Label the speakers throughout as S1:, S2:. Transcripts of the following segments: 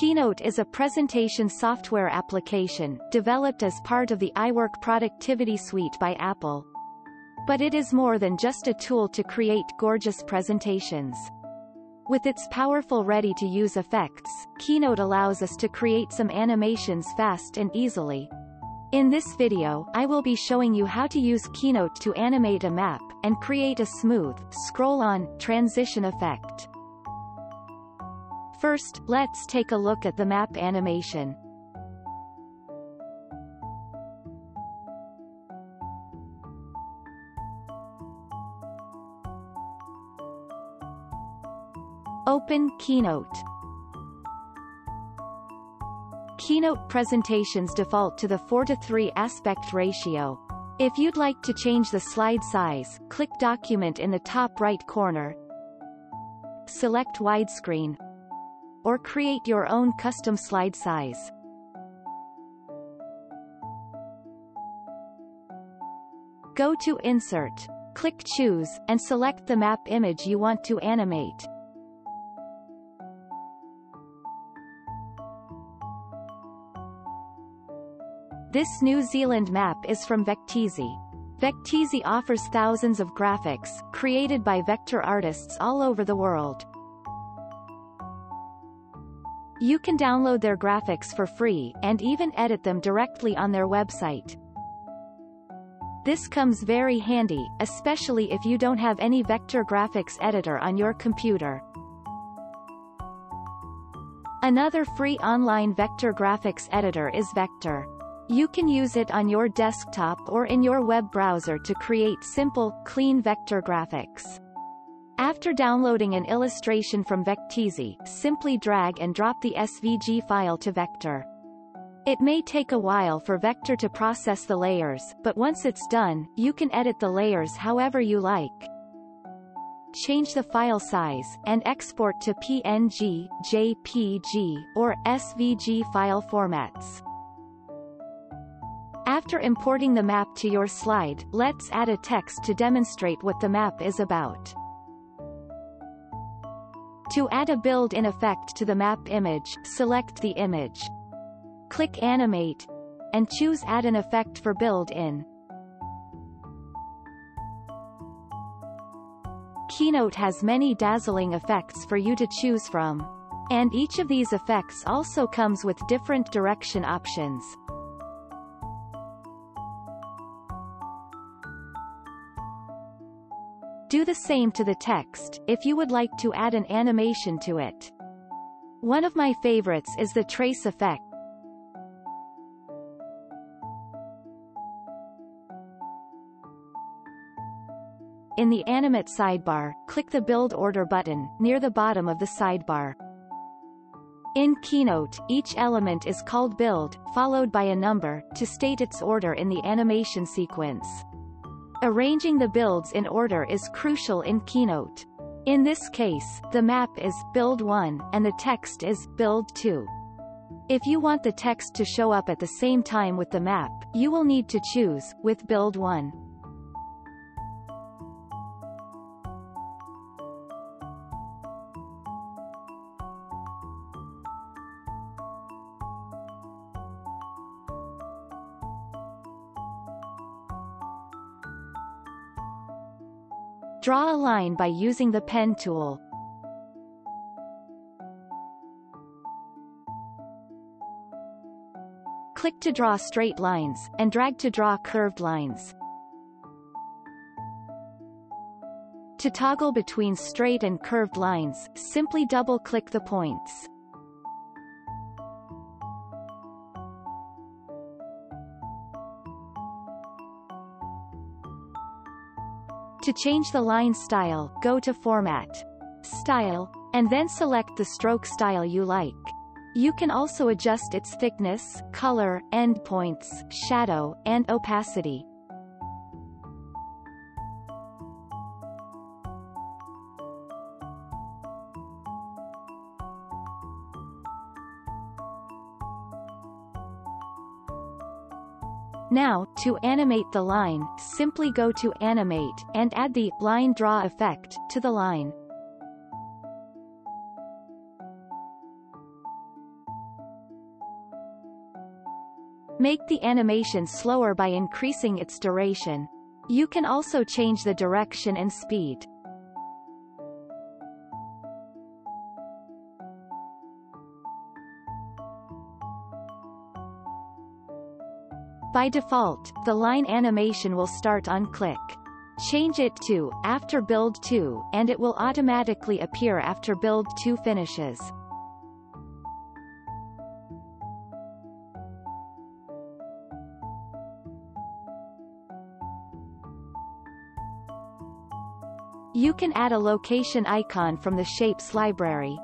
S1: Keynote is a presentation software application, developed as part of the iWork productivity suite by Apple. But it is more than just a tool to create gorgeous presentations. With its powerful ready-to-use effects, Keynote allows us to create some animations fast and easily. In this video, I will be showing you how to use Keynote to animate a map, and create a smooth, scroll-on, transition effect. First, let's take a look at the map animation. Open Keynote. Keynote presentations default to the 4 to 3 aspect ratio. If you'd like to change the slide size, click Document in the top right corner. Select Widescreen, or create your own custom slide size. Go to Insert, click Choose, and select the map image you want to animate. This New Zealand map is from Vecteezy. Vecteezy offers thousands of graphics, created by vector artists all over the world. You can download their graphics for free, and even edit them directly on their website. This comes very handy, especially if you don't have any vector graphics editor on your computer. Another free online vector graphics editor is Vectr. You can use it on your desktop or in your web browser to create simple, clean vector graphics. After downloading an illustration from Vecteezy, simply drag and drop the SVG file to Vectr. It may take a while for Vectr to process the layers, but once it's done, you can edit the layers however you like. Change the file size, and export to PNG, JPG, or SVG file formats. After importing the map to your slide, let's add a text to demonstrate what the map is about. To add a build-in effect to the map image, select the image. Click Animate, and choose Add an effect for build-in. Keynote has many dazzling effects for you to choose from. And each of these effects also comes with different direction options. Do the same to the text, if you would like to add an animation to it. One of my favorites is the trace effect. In the Animate sidebar, click the Build Order button, near the bottom of the sidebar. In Keynote, each element is called Build, followed by a number, to state its order in the animation sequence. Arranging the builds in order is crucial in Keynote. In this case, the map is build 1, and the text is build 2. If you want the text to show up at the same time with the map, you will need to choose, with build 1. Draw a line by using the pen tool. Click to draw straight lines, and drag to draw curved lines. To toggle between straight and curved lines, simply double-click the points. To change the line style, go to Format, Style, and then select the stroke style you like. You can also adjust its thickness, color, endpoints, shadow, and opacity. Now, to animate the line, simply go to Animate, and add the Line Draw effect to the line. Make the animation slower by increasing its duration. You can also change the direction and speed. By default, the line animation will start on click. Change it to, after build 2, and it will automatically appear after build 2 finishes. You can add a location icon from the Shapes library.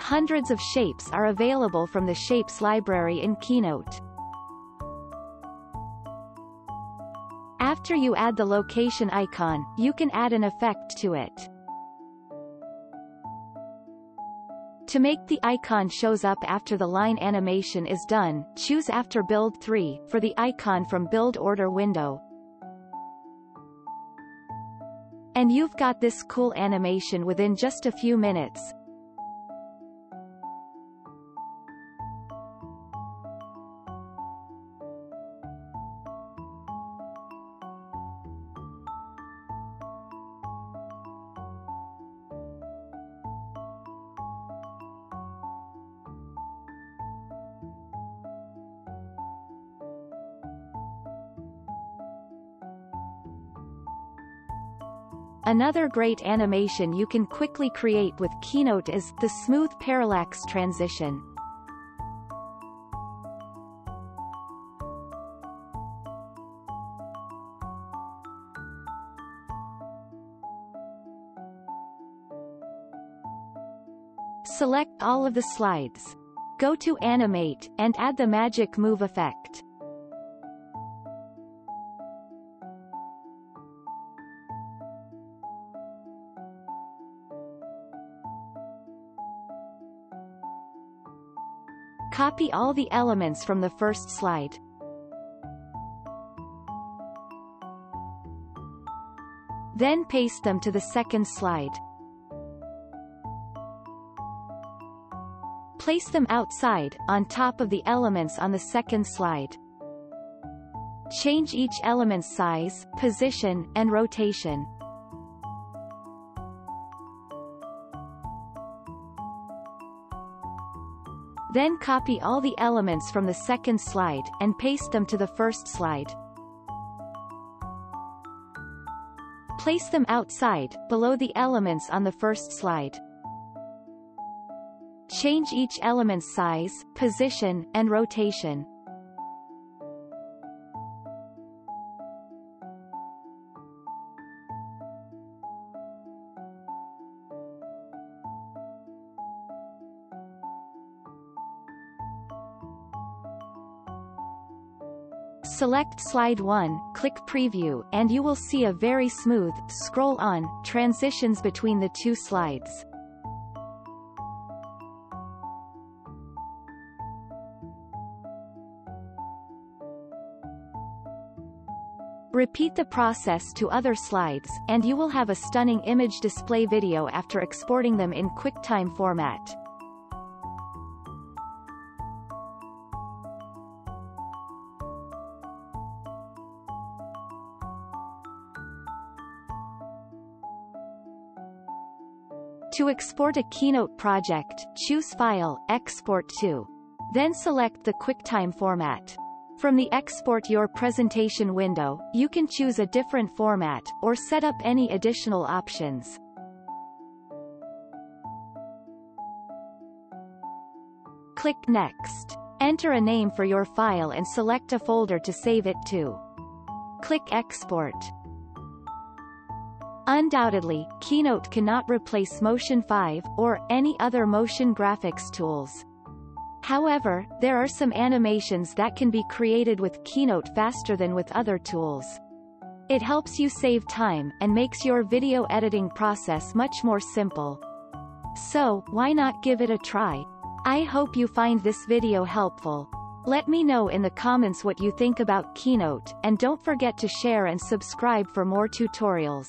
S1: Hundreds of shapes are available from the Shapes library in Keynote. After you add the location icon, you can add an effect to it. To make the icon shows up after the line animation is done, choose After Build 3 for the icon from Build Order window. And you've got this cool animation within just a few minutes. Another great animation you can quickly create with Keynote is the smooth parallax transition. Select all of the slides. Go to Animate, and add the magic move effect. Copy all the elements from the first slide. Then paste them to the second slide. Place them outside, on top of the elements on the second slide. Change each element's size, position, and rotation. Then copy all the elements from the second slide, and paste them to the first slide. Place them outside, below the elements on the first slide. Change each element's size, position, and rotation. Select slide 1, click preview, and you will see a very smooth, scroll on, transitions between the two slides. Repeat the process to other slides, and you will have a stunning image display video after exporting them in QuickTime format. To export a Keynote project, choose File, Export to. Then select the QuickTime format. From the Export Your Presentation window, you can choose a different format, or set up any additional options. Click Next. Enter a name for your file and select a folder to save it to. Click Export. Undoubtedly, Keynote cannot replace Motion 5, or, any other motion graphics tools. However, there are some animations that can be created with Keynote faster than with other tools. It helps you save time, and makes your video editing process much more simple. So, why not give it a try? I hope you find this video helpful. Let me know in the comments what you think about Keynote, and don't forget to share and subscribe for more tutorials.